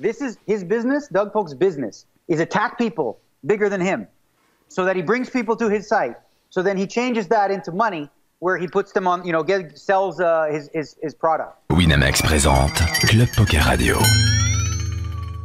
This is his business. Doug Polk's business is attack people bigger than him, so that he brings people to his site. So then he changes that into money, where he puts them on, you know, get, sells uh, his, his his product. Winamax présente Club Poker Radio.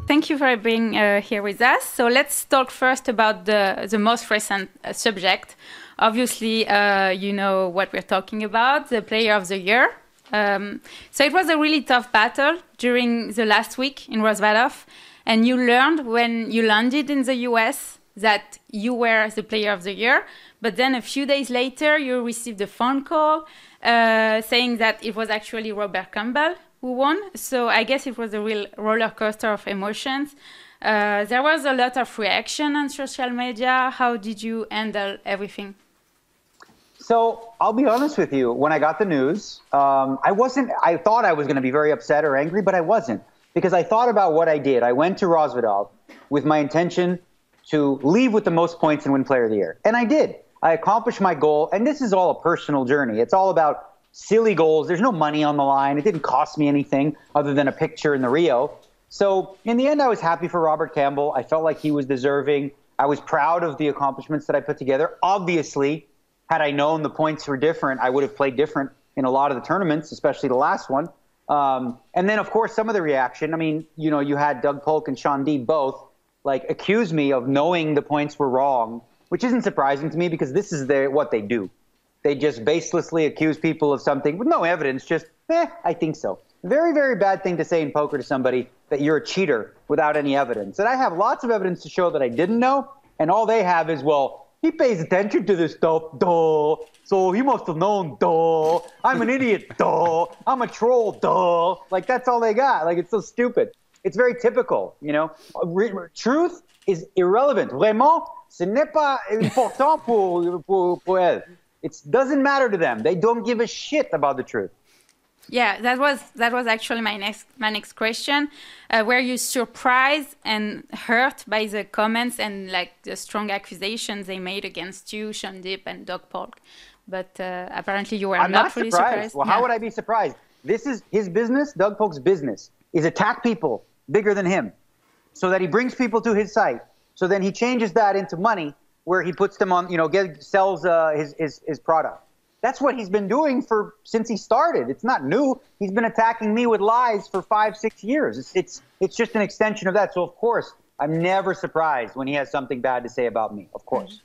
Thank you for being uh, here with us. So let's talk first about the the most recent uh, subject. Obviously, uh, you know what we're talking about, the Player of the Year. Um, so it was a really tough battle during the last week in Rozvadov, and you learned when you landed in the US that you were the Player of the Year. But then a few days later, you received a phone call uh, saying that it was actually Robert Campbell who won. So I guess it was a real roller coaster of emotions. Uh, there was a lot of reaction on social media. How did you handle everything? So I'll be honest with you. When I got the news, um, I wasn't. I thought I was going to be very upset or angry, but I wasn't because I thought about what I did. I went to Rozvadov with my intention to leave with the most points and win Player of the Year, and I did. I accomplished my goal, and this is all a personal journey. It's all about silly goals. There's no money on the line. It didn't cost me anything other than a picture in the Rio. So in the end, I was happy for Robert Campbell. I felt like he was deserving. I was proud of the accomplishments that I put together. Obviously, had I known the points were different, I would have played different in a lot of the tournaments, especially the last one. Um, and then, of course, some of the reaction. I mean, you know, you had Doug Polk and Shaun Deeb both like accuse me of knowing the points were wrong, which isn't surprising to me because this is their, what they do. They just baselessly accuse people of something with no evidence. Just, eh, I think so. Very, very bad thing to say in poker to somebody that you're a cheater without any evidence. And I have lots of evidence to show that I didn't know, and all they have is, well, he pays attention to this stuff, duh. So he must have known, duh. I'm an idiot, duh. I'm a troll, duh. Like that's all they got. Like it's so stupid. It's very typical, you know. Truth is irrelevant. Vraiment, ce n'est pas important pour, pour, pour elle. It doesn't matter to them. They don't give a shit about the truth. Yeah, that was that was actually my next my next question. Uh, were you surprised and hurt by the comments and like the strong accusations they made against you, Shaun Deeb and Doug Polk? But uh, apparently you were I'm not, not really surprised. surprised. Well, how would I be surprised? This is his business. Doug Polk's business is attack people bigger than him, so that he brings people to his site. So then he changes that into money, where he puts them on, you know, get, sells uh, his, his his product. That's what he's been doing for since he started. It's not new. He's been attacking me with lies for five, six years. It's it's it's just an extension of that. So of course, I'm never surprised when he has something bad to say about me. Of course.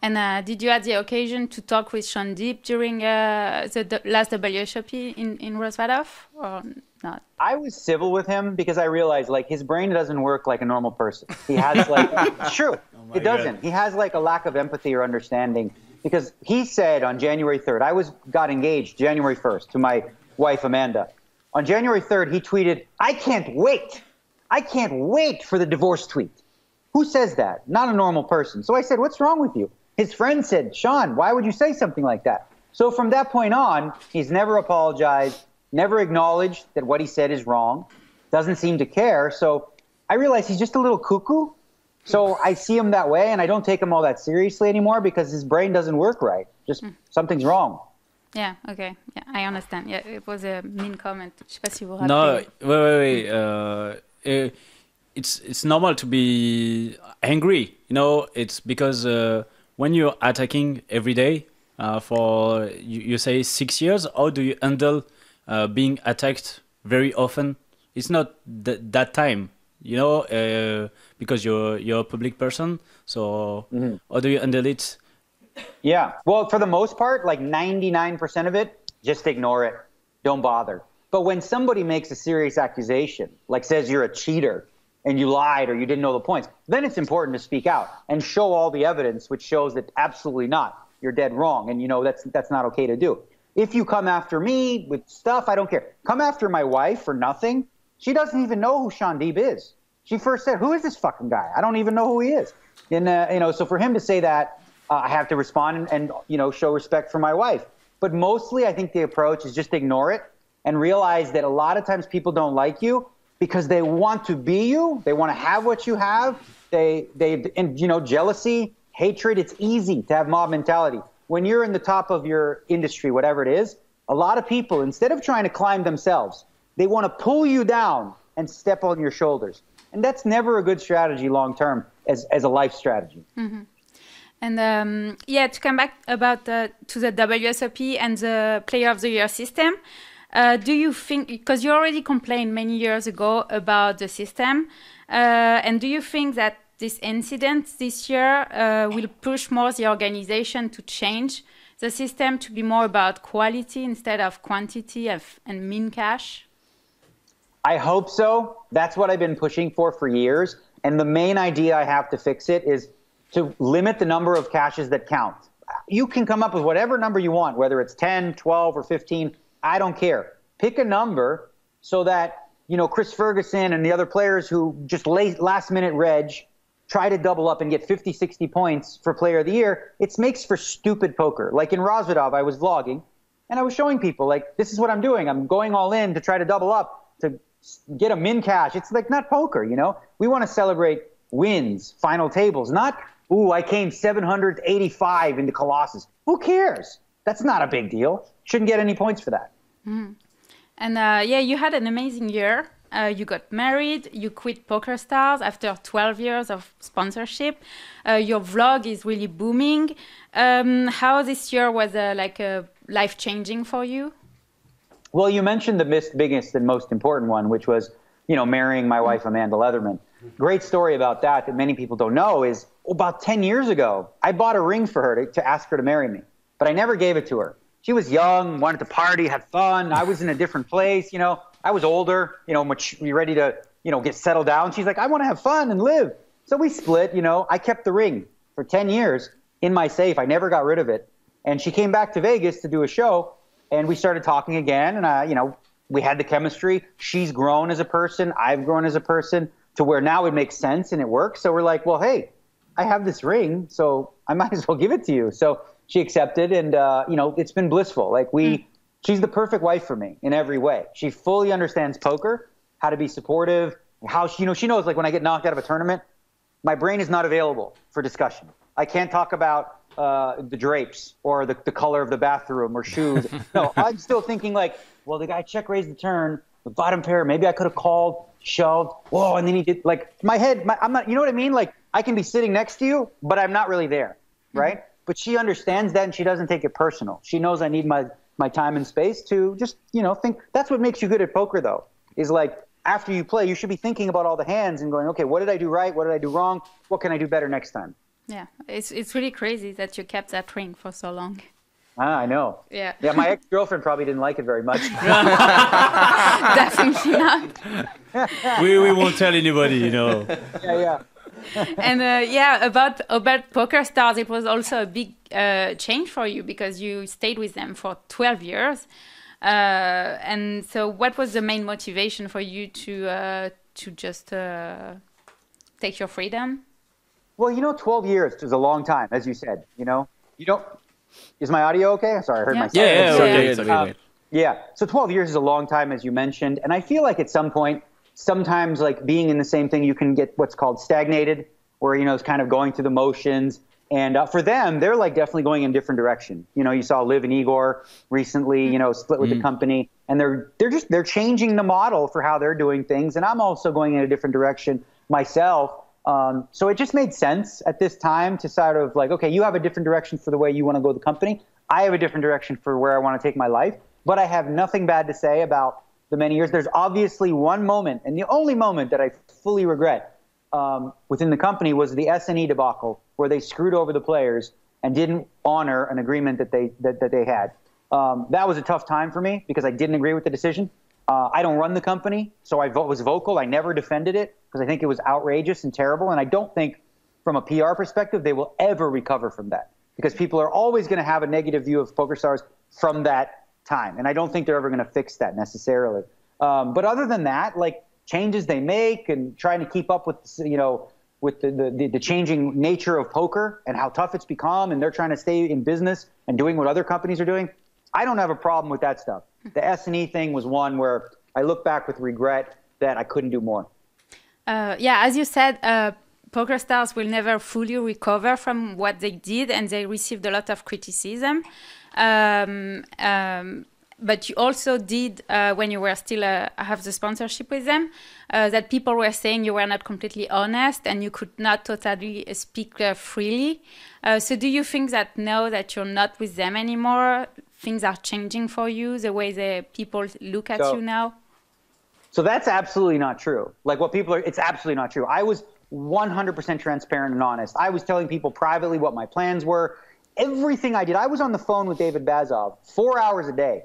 And uh, did you have the occasion to talk with Shaun Deeb during uh, the, the last WSOP in in Rozvadov or not? I was civil with him because I realized like his brain doesn't work like a normal person. He has like it's true. it doesn't. He has like a lack of empathy or understanding because he said on January 3rd, I was got engaged January 1st to my wife Amanda. On January 3rd, he tweeted, "I can't wait. I can't wait for the divorce tweet." Who says that? Not a normal person. So I said, "What's wrong with you?" His friend said, "Shaun, why would you say something like that?" So from that point on, he's never apologized, never acknowledged that what he said is wrong, doesn't seem to care. So I realize he's just a little cuckoo. So I see him that way, and I don't take him all that seriously anymore because his brain doesn't work right. Just something's wrong. Yeah, okay. Yeah, I understand. Yeah, it was a mean comment. Je sais pas si vous vous No, rappelez. wait, wait, wait. Uh, uh, it's it's normal to be angry. You know, it's because uh, when you're attacking every day uh, for you, you say six years, how do you handle uh, being attacked very often? It's not th- that time, you know, uh, because you're you're a public person. So how do you handle it? Yeah. Well, for the most part, like 99% of it, just ignore it. Don't bother. But when somebody makes a serious accusation, like says you're a cheater and you lied or you didn't know the points, then it's important to speak out and show all the evidence which shows that absolutely not. You're dead wrong. And you know that's that's not okay to do. If you come after me with stuff, I don't care. Come after my wife for nothing. She doesn't even know who Shaun Deeb is. She first said, "Who is this fucking guy? I don't even know who he is." And uh, you know, so for him to say that, uh, I have to respond and, and you know show respect for my wife. But mostly, I think the approach is just ignore it and realize that a lot of times people don't like you because they want to be you. They want to have what you have. They they and you know jealousy, hatred. It's easy to have mob mentality when you're in the top of your industry, whatever it is. A lot of people, instead of trying to climb themselves, they want to pull you down and step on your shoulders. And that's never a good strategy long term as, as a life strategy. Mm-hmm. And um, yeah, to come back about the, to the WSOP and the Player of the Year system, uh, do you think because you already complained many years ago about the system, uh, and do you think that this incident this year uh, will push more the organization to change the system to be more about quality instead of quantity of, and min cash? I hope so. That's what I've been pushing for for years. And the main idea I have to fix it is to limit the number of cashes that count. You can come up with whatever number you want, whether it's 10, 12, or 15. I don't care. Pick a number so that, you know, Chris Ferguson and the other players who just late, last minute reg try to double up and get 50, 60 points for player of the year. It makes for stupid poker. Like in Rozvadov, I was vlogging and I was showing people, like, this is what I'm doing. I'm going all in to try to double up to get a min cash. It's like not poker, you know? We want to celebrate wins, final tables, not Ooh, I came 785 into Colossus. Who cares? That's not a big deal. Shouldn't get any points for that. Mm. And uh, yeah, you had an amazing year. Uh, you got married. You quit Poker Stars after 12 years of sponsorship. Uh, your vlog is really booming. Um, how this year was uh, like uh, life changing for you? Well, you mentioned the biggest and most important one, which was, you know, marrying my wife Amanda Leatherman. Great story about that that many people don't know is about 10 years ago, I bought a ring for her to, to ask her to marry me, but I never gave it to her. She was young, wanted to party, had fun. I was in a different place, you know. I was older, you know, much ready to, you know, get settled down. She's like, I want to have fun and live. So we split, you know. I kept the ring for 10 years in my safe. I never got rid of it. And she came back to Vegas to do a show, and we started talking again. And, I, you know, we had the chemistry. She's grown as a person. I've grown as a person to where now it makes sense and it works. So we're like, well, hey, I have this ring, so I might as well give it to you. So she accepted, and uh, you know, it's been blissful. Like we, mm. she's the perfect wife for me in every way. She fully understands poker, how to be supportive, how she, you know, she knows like when I get knocked out of a tournament, my brain is not available for discussion. I can't talk about uh, the drapes or the, the color of the bathroom or shoes. no, I'm still thinking like, well, the guy check raised the turn, the bottom pair, maybe I could have called, shoved, whoa, and then he did like my head. My, I'm not, you know what I mean? Like I can be sitting next to you, but I'm not really there, mm-hmm. right? Mm-hmm. But she understands that and she doesn't take it personal. She knows I need my my time and space to just you know think. That's what makes you good at poker, though. Is like after you play, you should be thinking about all the hands and going, okay, what did I do right? What did I do wrong? What can I do better next time? Yeah, it's it's really crazy that you kept that ring for so long. Ah, I know. Yeah. Yeah, my ex girlfriend probably didn't like it very much. Definitely not. we we won't tell anybody, you know. Yeah, yeah. and uh, yeah, about about Poker Stars, it was also a big uh, change for you because you stayed with them for 12 years. Uh, and so, what was the main motivation for you to uh, to just uh, take your freedom? Well, you know, 12 years is a long time, as you said. You know, you don't. Is my audio okay? Sorry, I heard yeah. myself. Yeah, yeah, yeah, okay, okay, um, yeah. So 12 years is a long time, as you mentioned, and I feel like at some point sometimes like being in the same thing, you can get what's called stagnated, where you know it's kind of going through the motions. And uh, for them, they're like definitely going in a different direction. You know, you saw Liv and Igor recently, you know, split with mm. the company, and they're they're just they're changing the model for how they're doing things. And I'm also going in a different direction myself. Um, so it just made sense at this time to sort of like, okay, you have a different direction for the way you want to go the company. I have a different direction for where I want to take my life. But I have nothing bad to say about the many years. There's obviously one moment, and the only moment that I fully regret um, within the company was the S&E debacle, where they screwed over the players and didn't honor an agreement that they that, that they had. Um, that was a tough time for me because I didn't agree with the decision. Uh, I don't run the company, so I was vocal. I never defended it because I think it was outrageous and terrible, and I don't think, from a PR perspective, they will ever recover from that because people are always going to have a negative view of PokerStars from that time. And I don't think they're ever going to fix that necessarily. Um, but other than that, like changes they make and trying to keep up with, you know, with the, the, the, changing nature of poker and how tough it's become, and they're trying to stay in business and doing what other companies are doing. I don't have a problem with that stuff. The S and E thing was one where I look back with regret that I couldn't do more. Uh, yeah, as you said, uh, Poker Stars will never fully recover from what they did, and they received a lot of criticism. Um, um, but you also did uh, when you were still uh, have the sponsorship with them uh, that people were saying you were not completely honest and you could not totally speak uh, freely. Uh, so do you think that now that you're not with them anymore, things are changing for you the way the people look at So- you now? So that's absolutely not true. Like what people are, it's absolutely not true. I was 100% transparent and honest. I was telling people privately what my plans were. Everything I did, I was on the phone with David Baazov four hours a day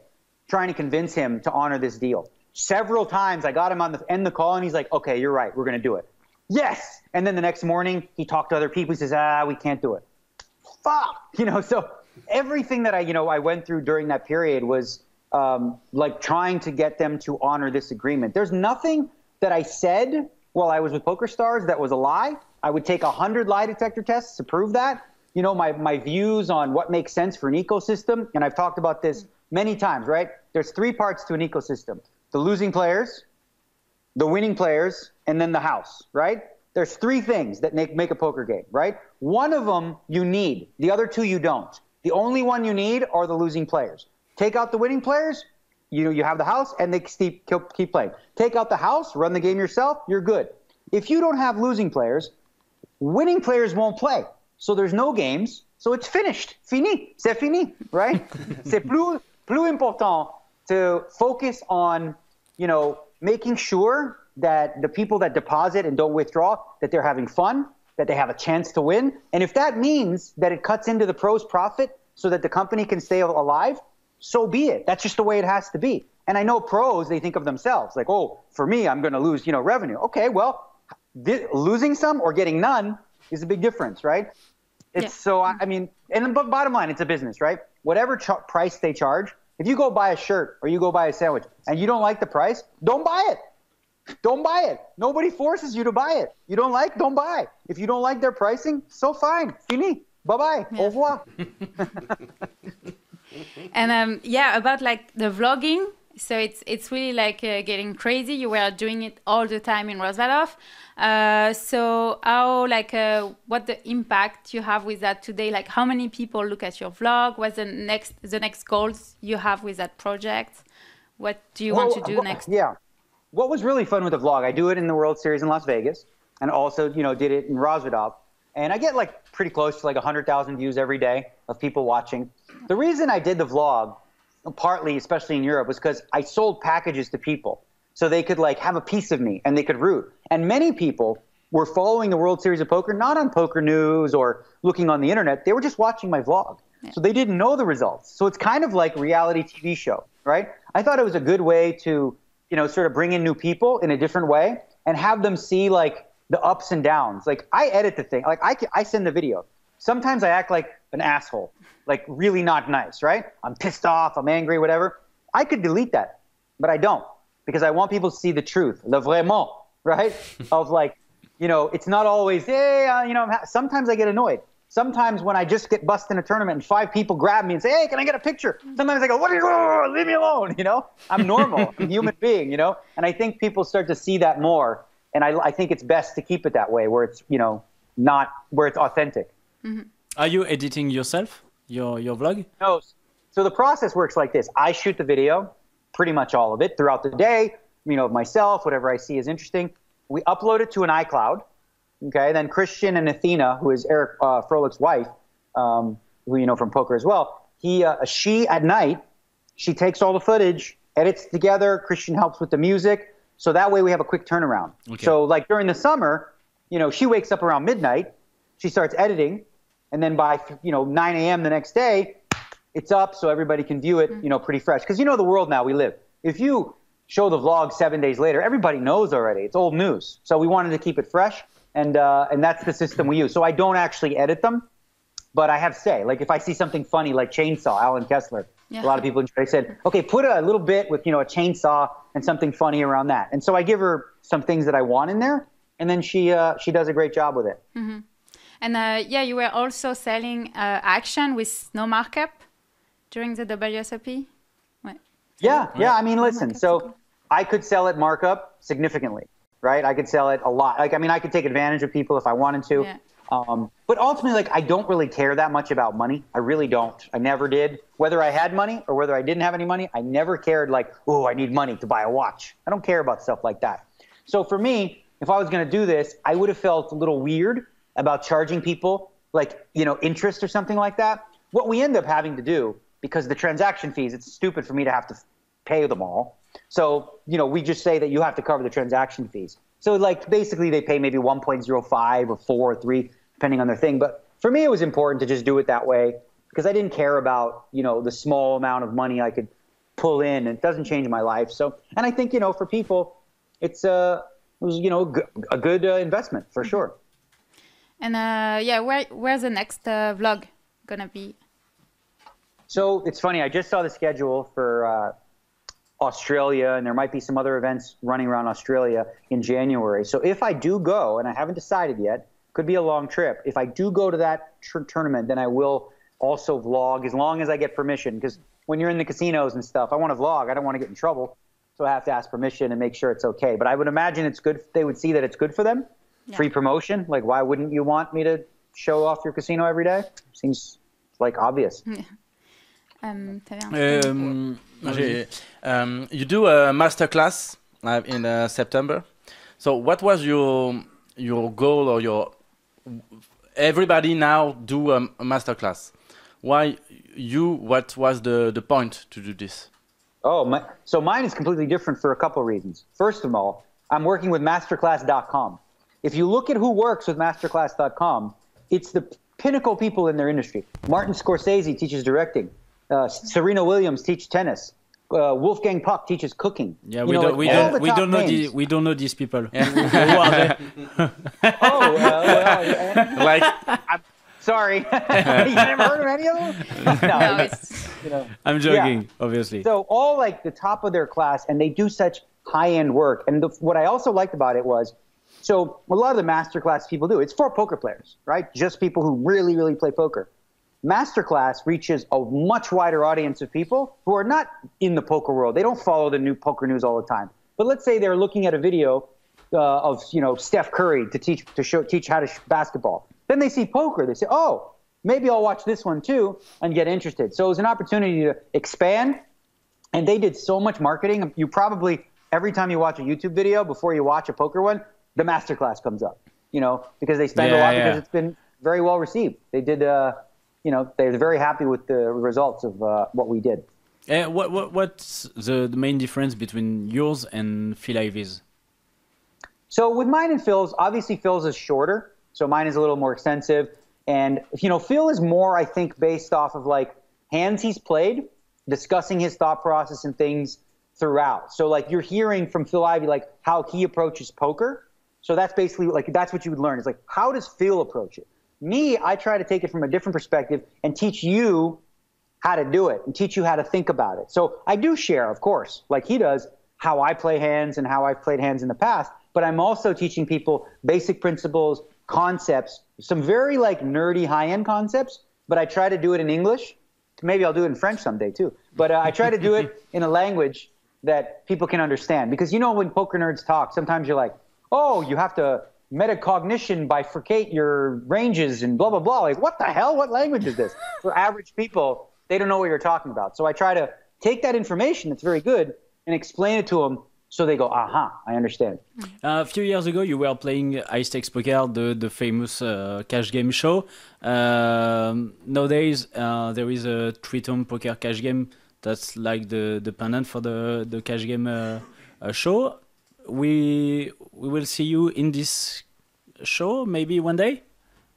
trying to convince him to honor this deal. Several times I got him on the end the call and he's like, okay, you're right. We're going to do it. Yes. And then the next morning he talked to other people. He says, ah, we can't do it fuck you know so everything that i you know i went through during that period was um, like trying to get them to honor this agreement there's nothing that i said while i was with poker stars that was a lie i would take 100 lie detector tests to prove that you know my, my views on what makes sense for an ecosystem and i've talked about this many times right there's three parts to an ecosystem the losing players the winning players, and then the house, right? There's three things that make, make a poker game, right? One of them you need, the other two you don't. The only one you need are the losing players. Take out the winning players, you know you have the house, and they keep, keep playing. Take out the house, run the game yourself, you're good. If you don't have losing players, winning players won't play. So there's no games. So it's finished. Fini. C'est fini, right? C'est plus, plus important to focus on, you know, making sure that the people that deposit and don't withdraw, that they're having fun, that they have a chance to win. And if that means that it cuts into the pros profit so that the company can stay alive, so be it. That's just the way it has to be. And I know pros, they think of themselves like, oh, for me, I'm going to lose, you know, revenue. Okay, well, thi- losing some or getting none is a big difference, right? It's Yeah. so, I I mean, and but bottom line, it's a business, right? Whatever ch- price they charge, if you go buy a shirt or you go buy a sandwich and you don't like the price, don't buy it. Don't buy it. Nobody forces you to buy it. You don't like, don't buy. If you don't like their pricing, so fine. Fini. Bye bye. Au revoir. And um, yeah, about like the vlogging. So it's it's really like uh, getting crazy. You were doing it all the time in Rozvadov. Uh, so how like uh, what the impact you have with that today? Like how many people look at your vlog? What's the next the next goals you have with that project? What do you want to do well, next? Yeah. What was really fun with the vlog, I do it in the World Series in Las Vegas and also, you know, did it in Rozvadov. And I get like pretty close to like 100,000 views every day of people watching. The reason I did the vlog, partly, especially in Europe, was because I sold packages to people. So they could like have a piece of me and they could root. And many people were following the World Series of Poker, not on Poker News or looking on the internet. They were just watching my vlog. So they didn't know the results. So it's kind of like reality TV show, right? I thought it was a good way to, you know, sort of bring in new people in a different way and have them see like the ups and downs. Like I edit the thing. Like I, I send the video. Sometimes I act like an asshole, like really not nice, right? I'm pissed off, I'm angry, whatever. I could delete that, but I don't because I want people to see the truth, le vraiment, right? of like, you know, it's not always, hey, uh, you know, I'm ha-" sometimes I get annoyed. Sometimes when I just get busted in a tournament and five people grab me and say, hey, can I get a picture? Mm. Sometimes I go, what are you doing? Leave me alone, you know? I'm normal. I'm a human being, you know? And I think people start to see that more. And I, I think it's best to keep it that way where it's, you know, not, where it's authentic. Mm-hmm. Are you editing yourself your your vlog? No. So the process works like this. I shoot the video, pretty much all of it throughout the day, you know, of myself, whatever I see is interesting. We upload it to an iCloud. Okay. Then Christian and Athena, who is Eric uh, Froehlich's wife, um, who you know from poker as well, he, uh, she at night, she takes all the footage, edits together. Christian helps with the music. So that way we have a quick turnaround. Okay. So like during the summer, you know, she wakes up around midnight, she starts editing, and then by you know 9 a.m. the next day, it's up so everybody can view it, you know, pretty fresh. Because you know the world now we live. If you show the vlog seven days later, everybody knows already. It's old news. So we wanted to keep it fresh, and uh, and that's the system we use. So I don't actually edit them, but I have say. Like if I see something funny, like chainsaw, Allen Kessler. Yeah. A lot of people enjoy. said, okay, put a little bit with you know a chainsaw and something funny around that. And so I give her some things that I want in there, and then she uh, she does a great job with it. And uh, yeah, you were also selling uh, action with no markup during the WSOP. Ouais. Yeah, yeah. I mean, listen. So. I could sell it markup significantly, right? I could sell it a lot. Like, I mean, I could take advantage of people if I wanted to. Yeah. Um, but ultimately, like I don't really care that much about money. I really don't. I never did. Whether I had money or whether I didn't have any money, I never cared. Like, oh, I need money to buy a watch. I don't care about stuff like that. So for me, if I was going to do this, I would have felt a little weird about charging people like you know interest or something like that. What we end up having to do because the transaction fees, it's stupid for me to have to pay them all. So you know, we just say that you have to cover the transaction fees. So like basically they pay maybe 1.05 or 4 or 3 depending on their thing. But for me, it was important to just do it that way because I didn't care about you know the small amount of money I could pull in. It doesn't change my life. So, and I think you know for people, it's a uh, it was you know a good uh, investment for sure. And uh, yeah, where where's the next uh, vlog gonna be? So it's funny. I just saw the schedule for uh, Australia, and there might be some other events running around Australia in January. So if I do go, and I haven't decided yet, could be a long trip. If I do go to that tr- tournament, then I will also vlog as long as I get permission. Because when you're in the casinos and stuff, I want to vlog. I don't want to get in trouble, so I have to ask permission and make sure it's okay. But I would imagine it's good. They would see that it's good for them. Yeah. Free promotion. Like, why wouldn't you want me to show off your casino every day? Seems like obvious. um, um, um, you do a master class uh, in uh, September. So, what was your your goal or your everybody now do a, a master class. Why you? What was the the point to do this? Oh, my, so mine is completely different for a couple of reasons. First of all, I'm working with masterclass.com. If you look at who works with masterclass.com, it's the pinnacle people in their industry. Martin Scorsese teaches directing. Uh, Serena Williams teaches tennis uh, Wolfgang Puck teaches cooking. Yeah, we know, don't, we don't, we don't know the, we don't know these people. Yeah. Who are they? oh, well, well like, I'm sorry, you never heard of any of them? No, no you know, I'm joking, yeah. obviously. So all like the top of their class, and they do such high-end work. And the, what I also liked about it was, so a lot of the masterclass people do. It's for poker players, right? Just people who really, really play poker. Masterclass reaches a much wider audience of people who are not in the poker world. They don't follow the new poker news all the time. But let's say they're looking at a video uh, of you know Steph Curry to teach to show teach how to sh- basketball. Then they see poker. They say, "Oh, maybe I'll watch this one too and get interested." So it was an opportunity to expand. And they did so much marketing. You probably every time you watch a YouTube video before you watch a poker one, the masterclass comes up. You know because they spend yeah, a lot yeah. because it's been very well received. They did. Uh, you know, they're very happy with the results of uh, what we did. Uh, what, what, what's the, the main difference between yours and Phil Ivey's? So with mine and Phil's, obviously Phil's is shorter, so mine is a little more extensive. And you know, Phil is more, I think, based off of like hands he's played, discussing his thought process and things throughout. So like you're hearing from Phil Ivey like how he approaches poker. So that's basically like that's what you would learn. Is like how does Phil approach it? Me, I try to take it from a different perspective and teach you how to do it and teach you how to think about it. So I do share, of course, like he does, how I play hands and how I've played hands in the past. But I'm also teaching people basic principles, concepts, some very like nerdy high end concepts. But I try to do it in English. Maybe I'll do it in French someday too. But uh, I try to do it in a language that people can understand. Because you know, when poker nerds talk, sometimes you're like, oh, you have to metacognition bifurcate your ranges and blah blah blah. Like, what the hell? What language is this? For average people, they don't know what you're talking about. So I try to take that information that's very good and explain it to them so they go, aha, I understand. Uh, a few years ago, you were playing High Stakes Poker, the, the famous uh, cash game show. Uh, nowadays, uh, there is a Triton Poker cash game that's like the, the pendant for the, the cash game uh, uh, show we we will see you in this show maybe one day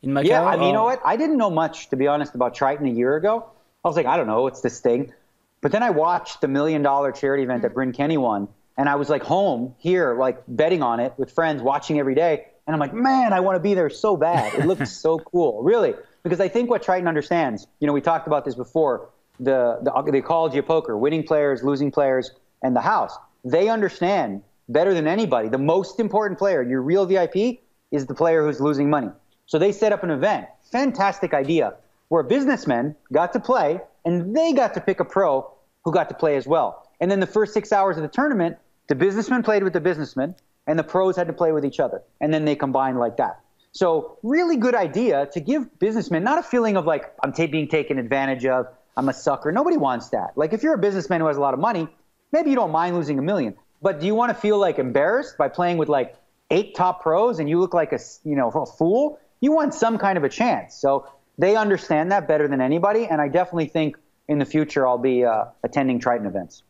in Macau. Yeah, I mean, you know what? I didn't know much to be honest about Triton a year ago. I was like, I don't know, what's this thing? But then I watched the million dollar charity event that mm. Bryn Kenney won, and I was like home here, like betting on it with friends, watching every day. And I'm like, man, I want to be there so bad. It looks so cool, really, because I think what Triton understands. You know, we talked about this before. The the, the ecology of poker, winning players, losing players, and the house. They understand better than anybody. The most important player, your real VIP, is the player who's losing money. So they set up an event. Fantastic idea where businessmen got to play and they got to pick a pro who got to play as well. And then the first six hours of the tournament, the businessmen played with the businessmen and the pros had to play with each other. And then they combined like that. So, really good idea to give businessmen not a feeling of like, I'm ta- being taken advantage of, I'm a sucker. Nobody wants that. Like, if you're a businessman who has a lot of money, maybe you don't mind losing a million. But do you want to feel like embarrassed by playing with like eight top pros and you look like a, you know, a fool? You want some kind of a chance. So, they understand that better than anybody. And I definitely think in the future I'll be uh, attending Triton events.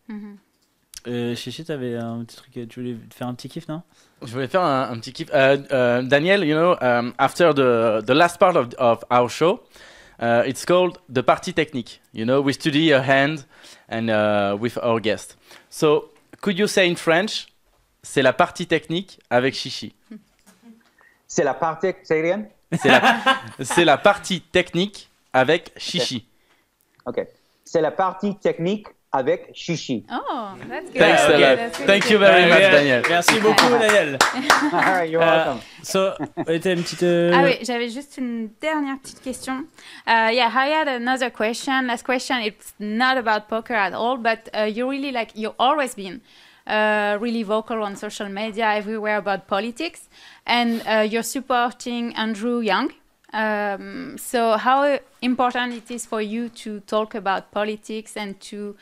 Euh, Chichi, t'avais un petit truc, tu voulais te faire un petit kiff, non Je voulais faire un, un petit kiff. Uh, uh, Daniel, you know, um, after the the last part of, of our show, uh, it's called the party technique. You know, we study a hand and uh, with our guest. So, could you say in French, c'est la partie technique avec Chichi. C'est la partie? C'est la, c'est la partie technique avec Chichi. Okay. C'est la partie technique avec Chichi. Oh, that's good. Thanks a Okay, lot. that's really Thank good. you very Euh, much, Daniel. Merci beaucoup, Daniel. All right, you're Uh, welcome. so, ouais, t'as une petite. euh, Ah oui, j'avais juste une dernière petite question. Uh, yeah, I had another question. Last question. It's not about poker at all, but uh, you really like you've always been uh, really vocal on social media everywhere about politics, and uh, you're supporting Andrew Yang. Um, so how important it is for you to talk about politics and to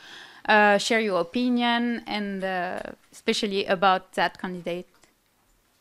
uh, share your opinion, and uh, especially about that candidate.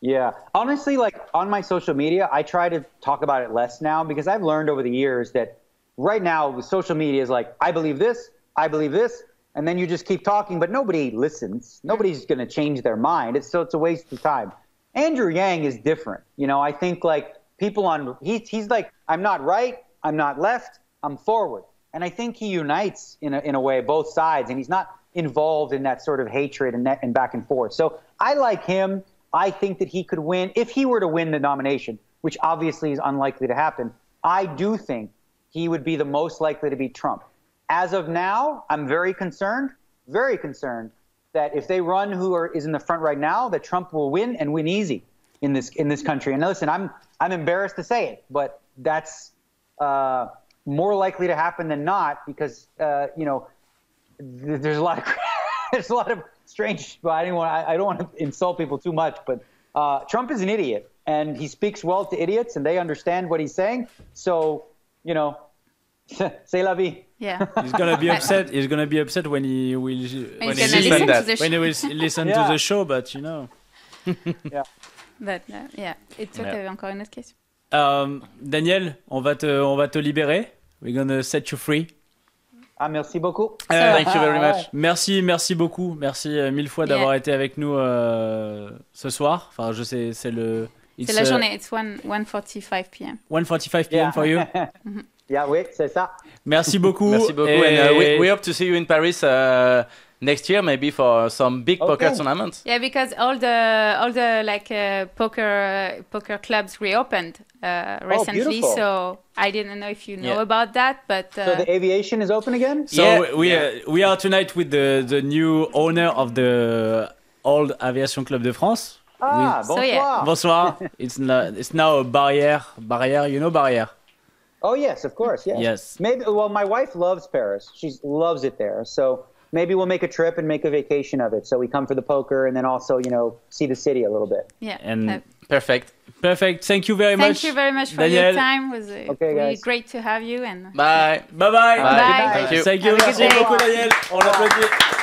Yeah. Honestly, like on my social media, I try to talk about it less now because I've learned over the years that right now with social media is like, I believe this, I believe this, and then you just keep talking, but nobody listens. Nobody's going to change their mind. It's so it's a waste of time. Andrew Yang is different. You know, I think like people on he, he's like, I'm not right, I'm not left, I'm forward. And I think he unites in a, in a way both sides, and he's not involved in that sort of hatred and, that, and back and forth. So I like him. I think that he could win if he were to win the nomination, which obviously is unlikely to happen. I do think he would be the most likely to beat Trump. As of now, I'm very concerned, very concerned that if they run who are, is in the front right now, that Trump will win and win easy in this in this country. And listen, I'm I'm embarrassed to say it, but that's uh, more likely to happen than not because uh, you know th- there's a lot of there's a lot of strange. But I don't want I, I don't want to insult people too much, but uh, Trump is an idiot and he speaks well to idiots and they understand what he's saying. So you know, say la vie. Yeah. He's gonna be upset. He's gonna be upset when he will. When he, listen listen that. to the when he show. will listen Yeah. to the show, but you know. yeah. But, uh, yeah. Et toi, Yeah. t'avais encore une autre question Um, Daniel, on va te, on va te libérer. We're gonna set you free. Ah, merci beaucoup. Euh, Thank you very Ah, much. Merci, merci beaucoup. Merci euh, mille fois Yeah. d'avoir été avec nous euh, ce soir. Enfin, je sais, c'est le. C'est it's, la uh, journée. It's 1, 1.45 p.m. 1:45 p.m. Yeah. for you. yeah, oui, c'est ça. Merci beaucoup. Merci beaucoup. Et- And uh, we, we hope to see you in Paris uh, next year, maybe for some big poker Okay. tournaments. Yeah, because all the all the like uh, poker uh, poker clubs reopened uh, recently, beautiful. so I didn't know if you know Yeah. about that, but uh, So the aviation is open again? So Yeah. we uh, we are tonight with the the new owner of the old Aviation Club de France. Ah, So, bonsoir. yeah. Bonsoir. it's now it's now a barrière. Barrière, you know barrière. Oh yes, of course. Yes. Yes. Maybe. Well, my wife loves Paris. She loves it there. So maybe we'll make a trip and make a vacation of it. So we come for the poker and then also, you know, see the city a little bit. yeah. And- uh, Perfect. Perfect. Thank you very thank much. Thank you very much for Daniel. your time. It was uh, Okay, really guys. great to have you and. Bye. Bye bye. Bye. Bye. Thank you. Thank you. Have a good Merci beaucoup Daniel. On l'applaudit.